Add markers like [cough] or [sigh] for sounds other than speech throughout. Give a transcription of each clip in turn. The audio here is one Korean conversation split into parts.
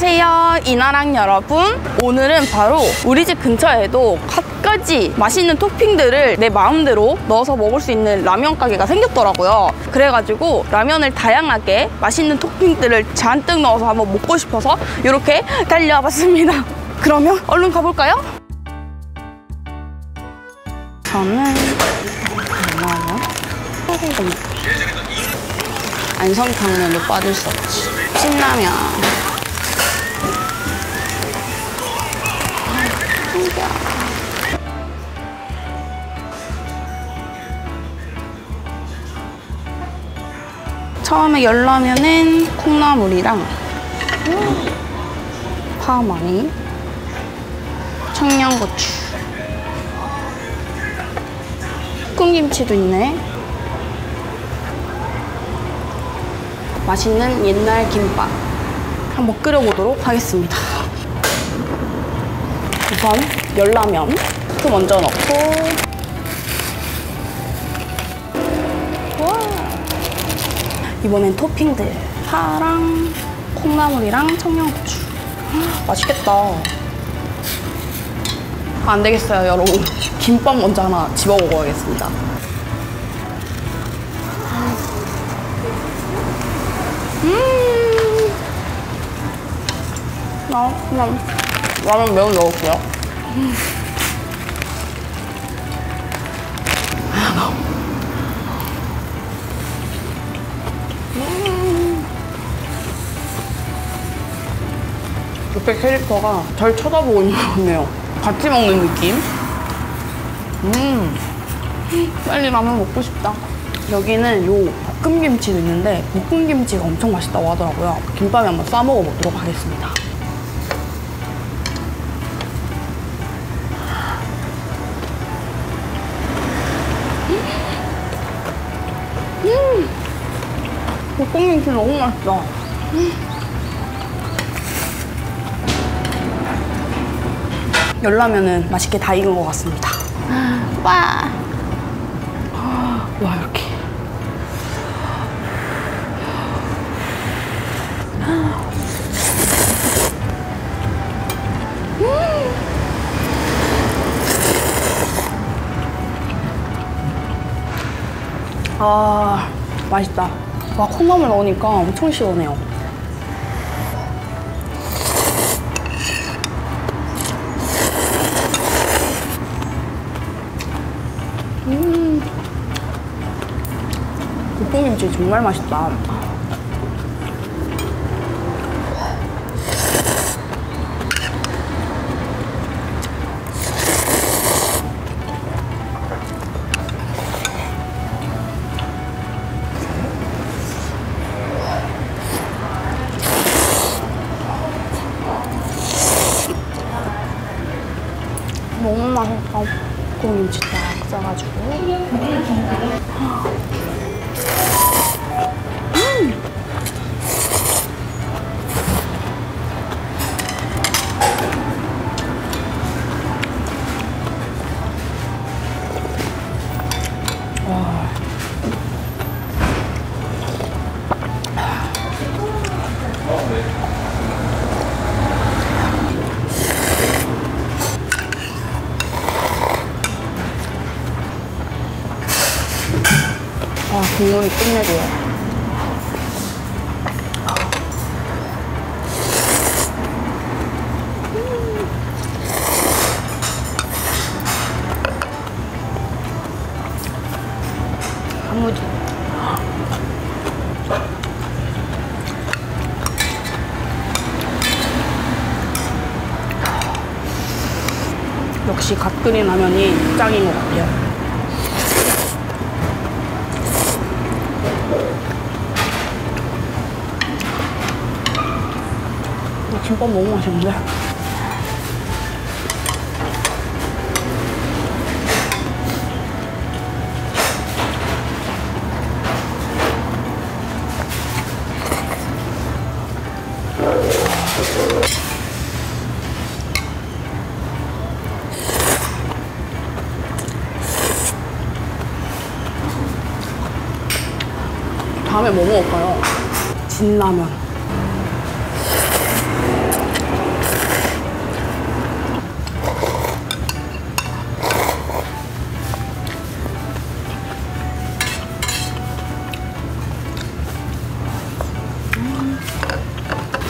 안녕하세요 이나랑 여러분. 오늘은 바로 우리 집 근처에도 갖가지 맛있는 토핑들을 내 마음대로 넣어서 먹을 수 있는 라면 가게가 생겼더라고요. 그래가지고 라면을 다양하게 맛있는 토핑들을 잔뜩 넣어서 한번 먹고 싶어서 이렇게 달려와 봤습니다. [laughs] 그러면 얼른 가볼까요? 저는? 안성탕면도 빠질 수 없지. 신라면 신기하다. 처음에 열라면은 콩나물이랑 파마리, 청양고추, 볶음김치도 있네. 맛있는 옛날 김밥 한번 끓여보도록 하겠습니다. 우선 열라면 그 먼저 넣고. 와. 이번엔 토핑들. 파랑 콩나물이랑 청양고추. 맛있겠다. 아, 안 되겠어요 여러분. [laughs] 김밥 먼저 하나 집어 먹어야겠습니다. 음. 나 그냥 라면 매운 넣을게요 옆에 캐릭터가 절 쳐다보고 있는 것 같네요. 같이 먹는 느낌? 음, 빨리 라면 먹고 싶다. 여기는 요 볶음김치도 있는데 볶음김치가 엄청 맛있다고 하더라고요. 김밥에 한번 싸 먹어 보도록 하겠습니다. 볶음김치 너무 맛있다. 열라면은 맛있게 다 익은 것 같습니다. 와. 와, 이렇게. 아, 맛있다. 와, 콩나물 넣으니까 엄청 시원해요. 볶음김치 정말 맛있다. 볶음김치 딱 싸가지고. 국물이 끝내줘요. 아무도. 역시 갓 끓인 라면이 짱인 것 같아요. 이 김밥 너무 맛있는데? 다음에 뭐 먹을까요? 진라면.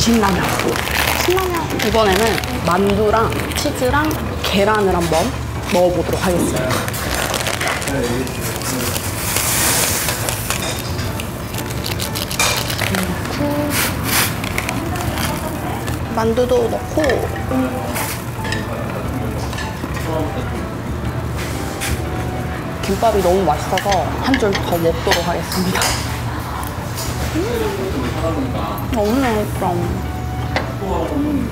신라면. 신라면. 이번에는 만두랑 치즈랑 계란을 한번 넣어보도록 하겠습니다. 넣고 만두도 넣고 김밥이 너무 맛있어서 한 줄 더 먹도록 하겠습니다. 음, 너무 맛있어. 음.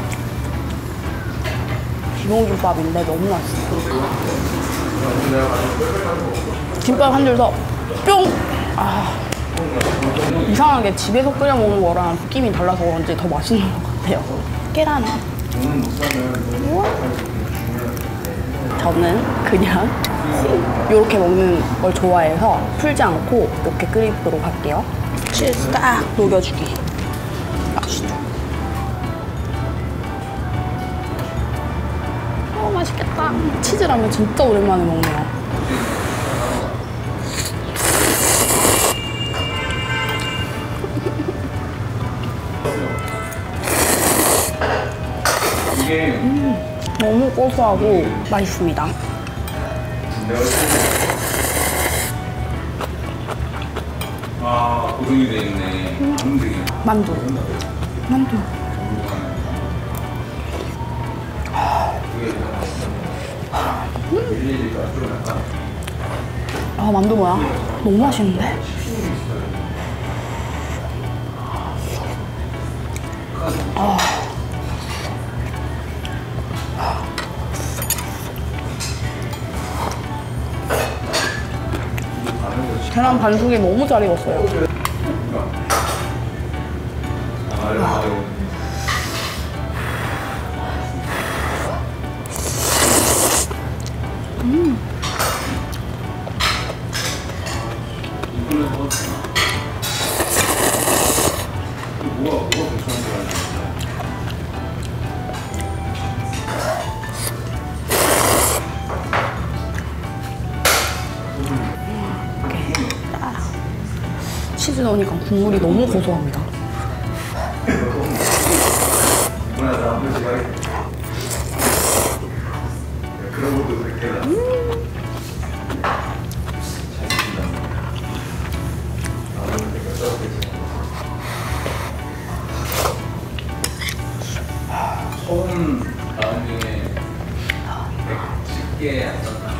기본김밥인데 너무 맛있어. 김밥 한 줄 더. 뿅! 아. 이상하게 집에서 끓여 먹는 거랑 느낌이 달라서 그런지 더 맛있는 것 같아요. 계란. 저는 그냥 이렇게 먹는 걸 좋아해서 풀지 않고 이렇게 끓이도록 할게요. 치즈 딱 녹여주기. 맛있죠. 어, 맛있겠다. 치즈라면 진짜 오랜만에 먹네요. 너무 고소하고 맛있습니다. 아, 고정이 돼 있네. 안되게 만두. 만두. 아, 만두 뭐야? 너무 맛있는데? 계란 반숙이 너무 잘 익었어요. 넣으니까 국물이 너무 고소합니다.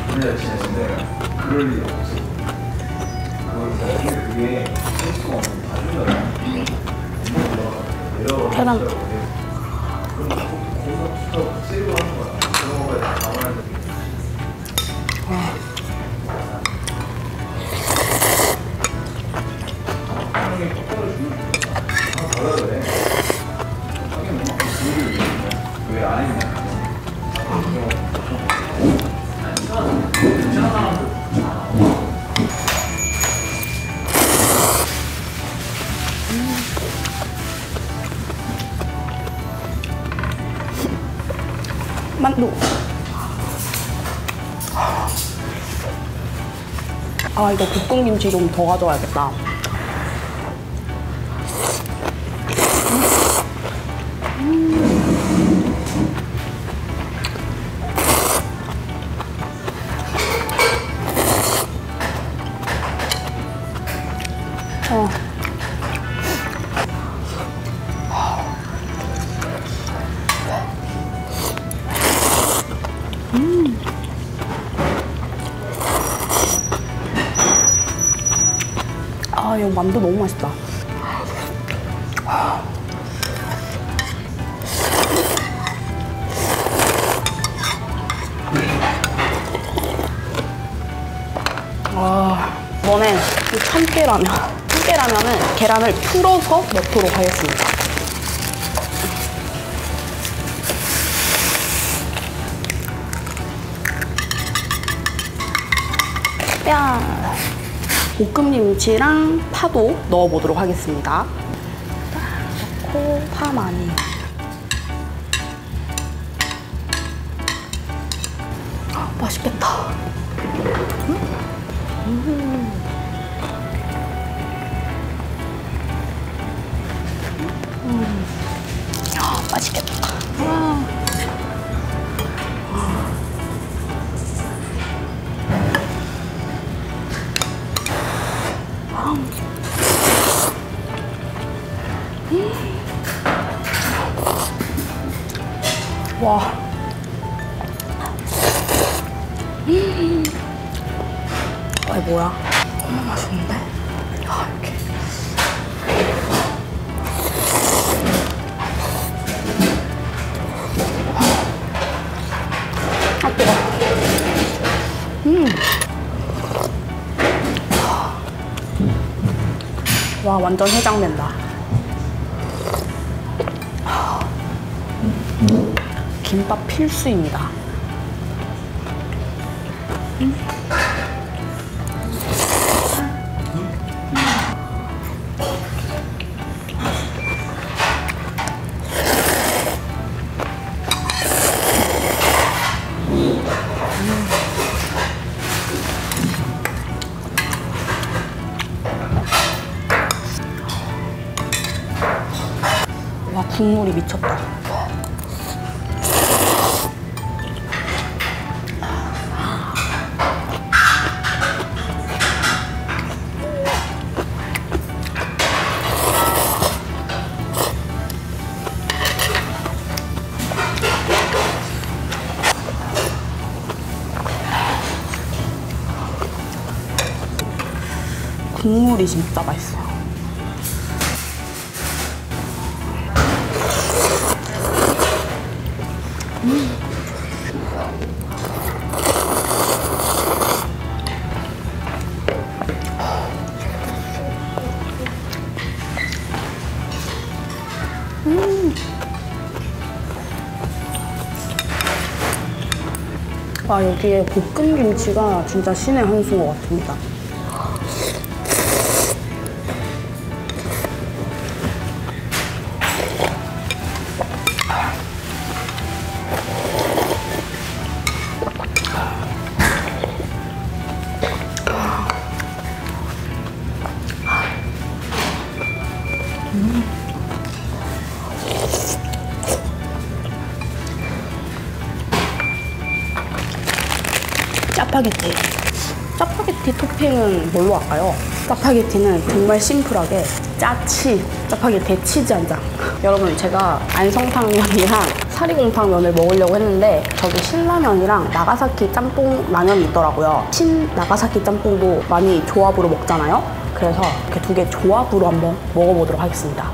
혼자 지내는데 그럴 일 없어. 그걸 그게 계란 만두. 아, 이거 볶음김치 좀 더 가져와야겠다. 만두 너무 맛있다. 아, 이번엔 이 참깨라면. 참깨라면은 계란을 풀어서 넣도록 하겠습니다. 뺨. 볶음김치랑 파도 넣어보도록 하겠습니다. 딱 넣고 파 많이. 아, 맛있겠다. 음. 음. 와. 아이 뭐야? 너무 맛있는데? 야 이렇게. 아 뜨거. 음. 와 완전 해장된다. 김밥 필수입니다. 와, 국물이 미쳤다. 국물이 진짜 맛있어요. 아, 여기에 볶은 김치가 진짜 신의 한 수인 것 같습니다. 짜파게티. 짜파게티 토핑은 뭘로 할까요? 짜파게티는 정말 심플하게 짜치 짜파게티 치즈 한 장. 여러분 제가 안성탕면이랑 사리곰탕면을 먹으려고 했는데 저기 신라면이랑 나가사키 짬뽕 라면이 있더라고요. 신 나가사키 짬뽕도 많이 조합으로 먹잖아요. 그래서 이렇게 두 개 조합으로 한번 먹어보도록 하겠습니다.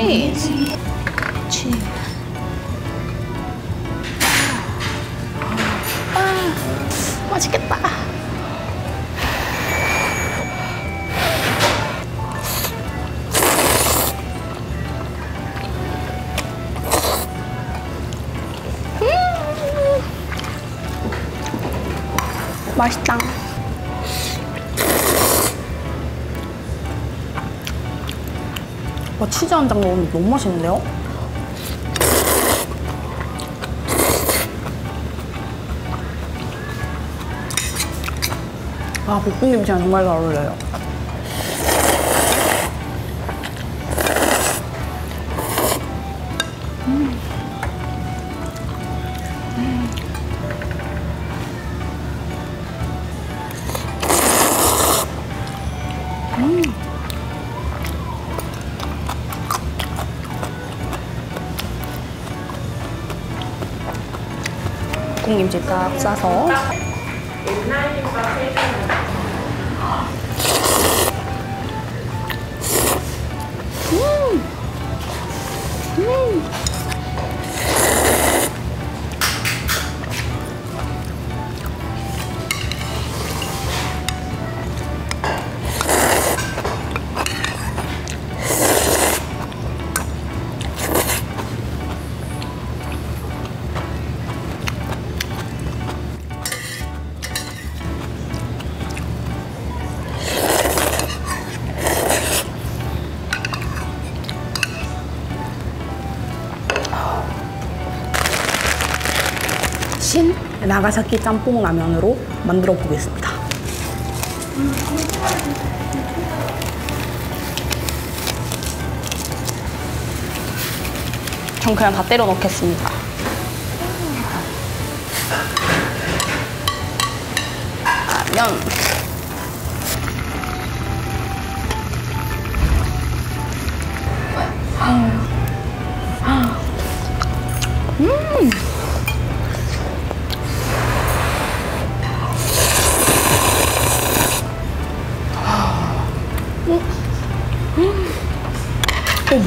치즈. 치즈. 아, 맛있겠다. 음. 맛있다. 와, 치즈 한장 넣으면 너무 맛있는데요? 아, 볶음 김치랑 정말 잘 어울려요. 볶음김치 딱 싸서 나가사키 짬뽕 라면으로 만들어 보겠습니다. 전 그냥 다 때려 넣겠습니다. 라면 음.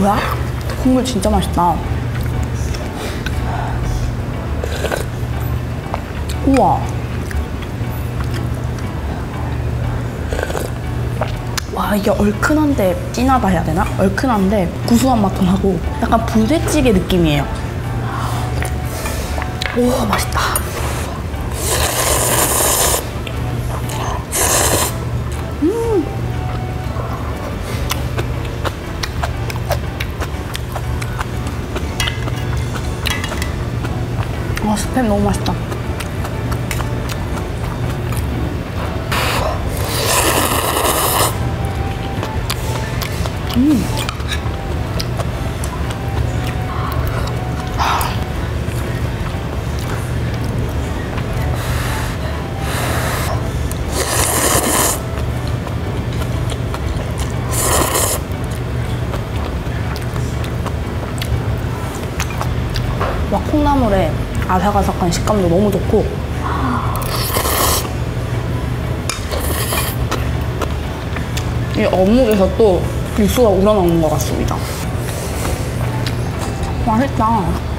뭐야? 국물 진짜 맛있다. 우와. 와 이게 얼큰한데 진하다 해야 되나? 얼큰한데 구수한 맛도 나고 약간 부대찌개 느낌이에요. 오 맛있다. 아 스팸 너무 맛있다. 와 아삭아삭한 식감도 너무 좋고 이 어묵에서 또 육수가 우러나오는 것 같습니다. 맛있다.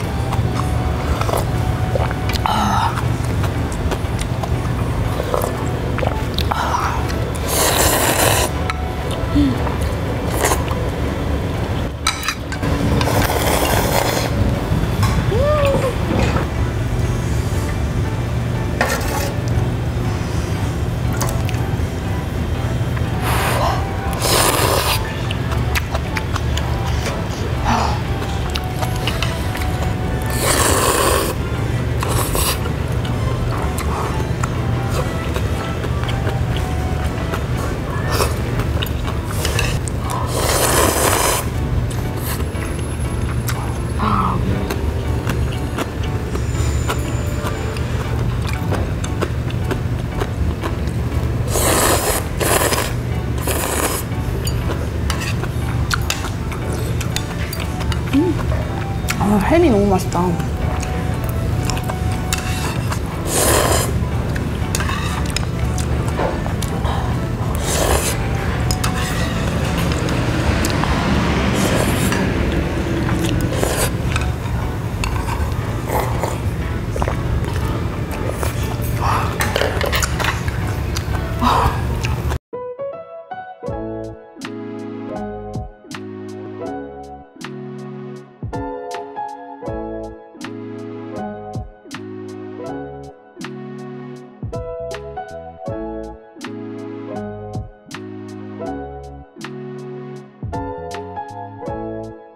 gosto tão.